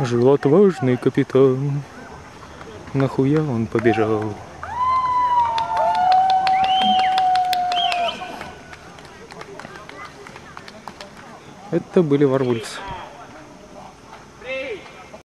Жил отважный капитан. Нахуя он побежал? Это были Варвульфс.